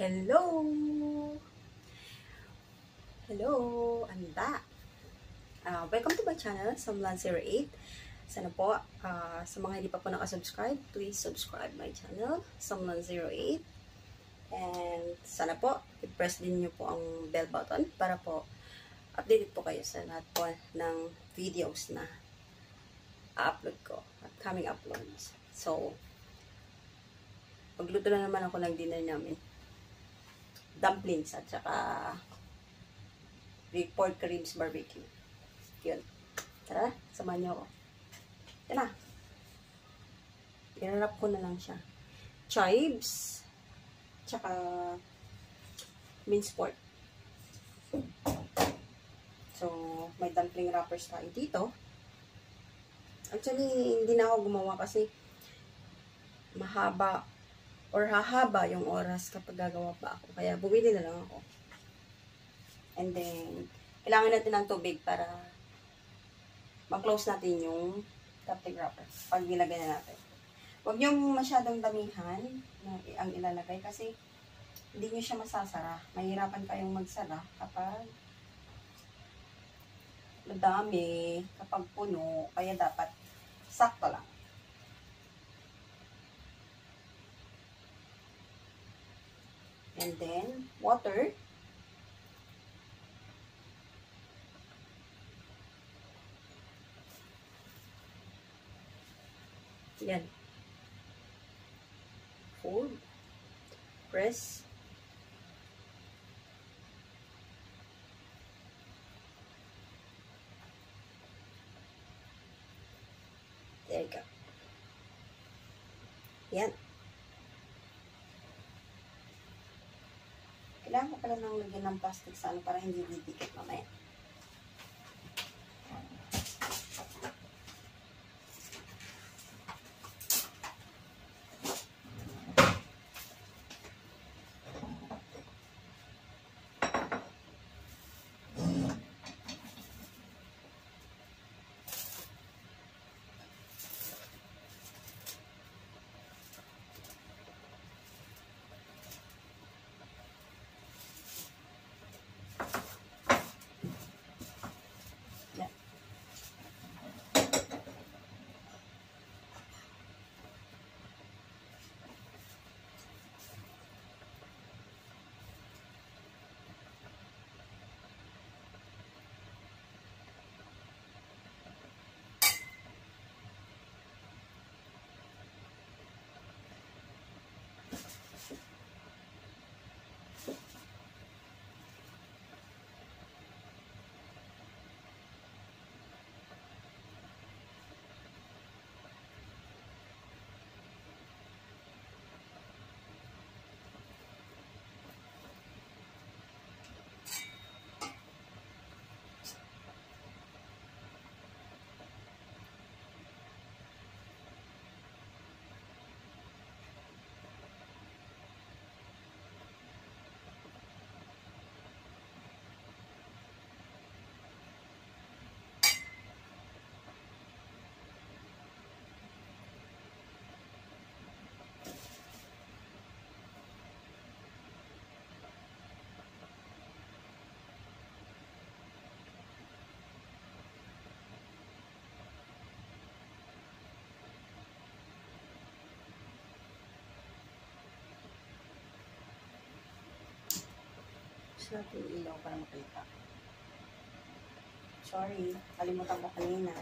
Hello! Hello! Anda! Uh, welcome to my channel, Samlan08. Sana po, uh, sa mga hindi pa po nakasubscribe, please subscribe my channel, Samlan08. And sana po, i-press din nyo po ang bell button para po updated po kayo sa lahat po ng videos na upload ko, upcoming uploads. So, magluto na naman ako ng dinner namin. Dumplings at saka big pork ribs barbecue. Yun. Tara, samahan niyo ako. Yan na. Irarap ko na lang siya. Chives. Tsaka minced pork. So, may dumpling wrappers tayo dito. Actually, hindi na ako gumawa kasi mahaba or hahaba yung oras kapag gagawa pa ako. Kaya bumili na lang ako. And then, kailangan natin ng tubig para mag-close natin yung dumpling wrapper pag nilagay na natin. Huwag nyo masyadong damihan na ang ilalagay kasi hindi nyo siya masasara. Mahirapan kayong magsara kapag madami, kapag puno, kaya dapat sakto lang. And then, water. Yan. Fold. Press. There you go. Yan. Kailangan ko pala nang lagyan ng plastic sa ano para hindi didikit mamaya. Gusto natin yung ilaw para makita. Sorry, kalimutan ko kanina.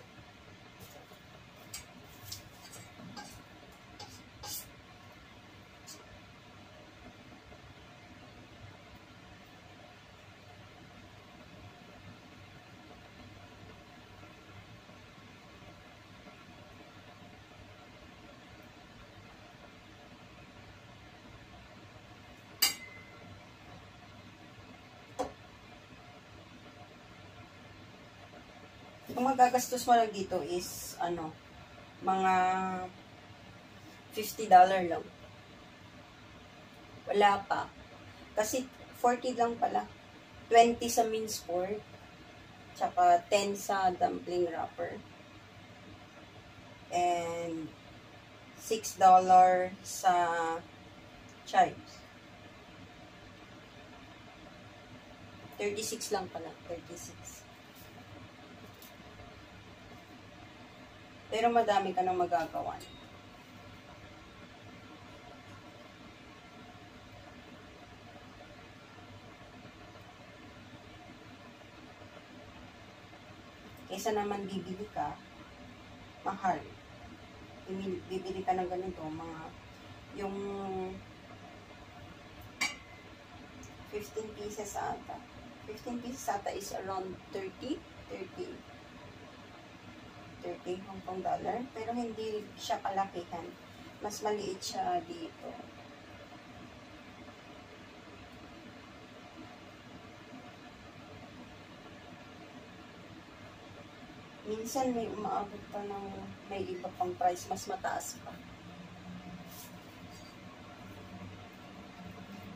Ang magagastos mo lang dito is, ano, mga $50 lang. Wala pa. Kasi 40 lang pala. 20 sa minced pork. Tsaka 10 sa dumpling wrapper. And $6 sa chives. 36 lang pala. 36. Pero madami ka nang magagawa. Kaysa naman bibili ka, mahal. Bibili, ka ng ganito, mga, yung 15 pieces ata. 15 pieces ata is around 30, 30, 30 Hong Kong dollar. Pero hindi siya kalakihan. Mas maliit siya dito. Minsan may umaabot pa ng may iba pang price, mas mataas pa.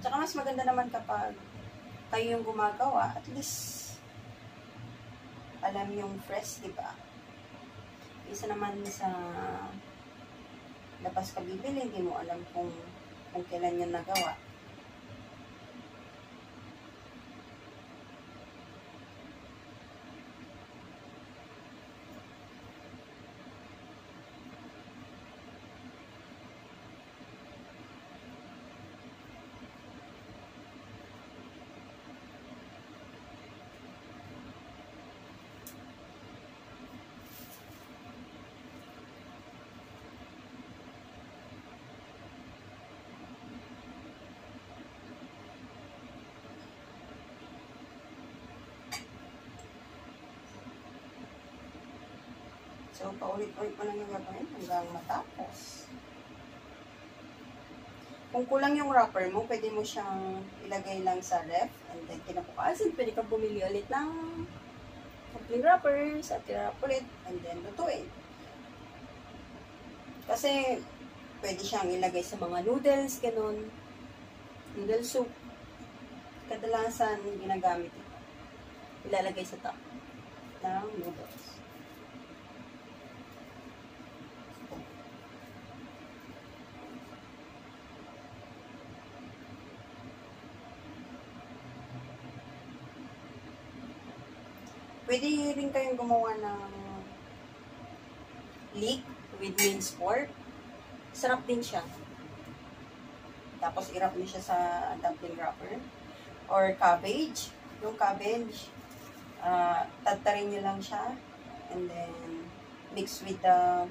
Tsaka mas maganda naman kapag kayo yung gumagawa, at least alam yung fresh, di ba? Isa naman sa labas ka bibili, hindi mo alam kung kung kailan yun nagawa. So, paulit-ulit mo lang yung gagawin hanggang matapos. Kung kulang yung wrapper mo, pwede mo siyang ilagay lang sa ref and then kinabukasan, pwede kang bumili ulit ng complete wrappers at i-wrap ulit and then lutuin. Kasi, pwede siyang ilagay sa mga noodles, ganun. Noodle soup. Kadalasan, ginagamit ito. Ilalagay sa top ng noodles. Pwede rin kayong gumawa ng leek with minced pork. Sarap din siya. Tapos, irap niyo siya sa dumpling wrapper. Or cabbage. Yung cabbage, uh, tatarin niyo lang siya. And then, mix with the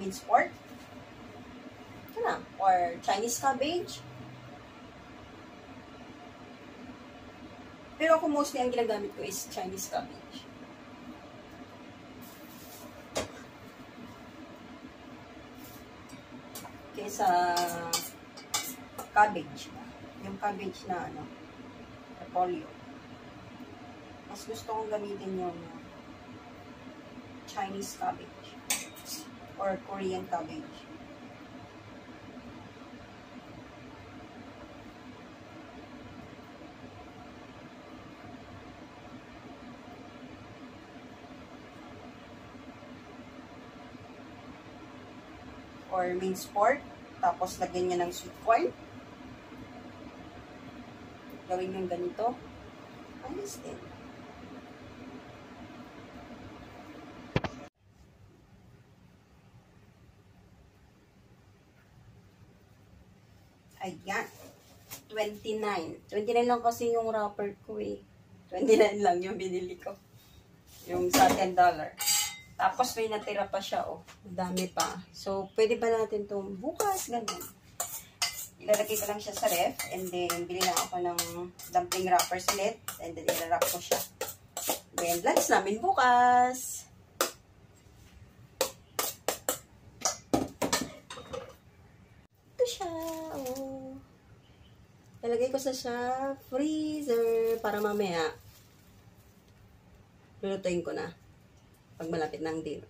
minced pork. Ito na. Or Chinese cabbage. Pero ako mostly ang ginagamit ko is Chinese cabbage. Kaysa cabbage. Yung cabbage na ano, repolyo. Mas gusto kong gamitin yung Chinese cabbage or Korean cabbage. Or minced pork. Tapos, lagyan niya ng sweet corn. Gawin yung ganito. Ayos din. Ayan. 29. 29 lang kasi yung wrapper ko eh. 29 lang yung binili ko. Yung sa $10. Tapos may natira pa siya, oh. Dami pa. So, pwede ba natin itong bukas, ganun. Ilalagay ko lang siya sa ref. And then, bili lang ako ng dumpling wrappers ulit. And then, ilalap ko siya. Then, lunch namin bukas. Ito siya, oh. Ilalagay ko sa siya freezer para mamaya lulutuin ko na pag malapit ng dinner.